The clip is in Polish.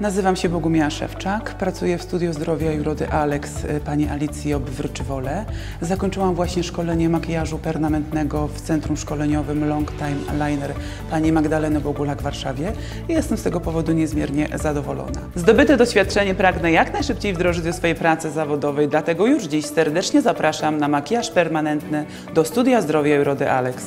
Nazywam się Bogumiła Szewczak, pracuję w Studio Zdrowia i Urody Alex y, pani Alicji Obwryczywole. Zakończyłam właśnie szkolenie makijażu permanentnego w Centrum Szkoleniowym Long Time Liner pani Magdaleny Bogulak w Warszawie i jestem z tego powodu niezmiernie zadowolona. Zdobyte doświadczenie pragnę jak najszybciej wdrożyć do swojej pracy zawodowej, dlatego już dziś serdecznie zapraszam na makijaż permanentny do Studia Zdrowia i Urody Alex.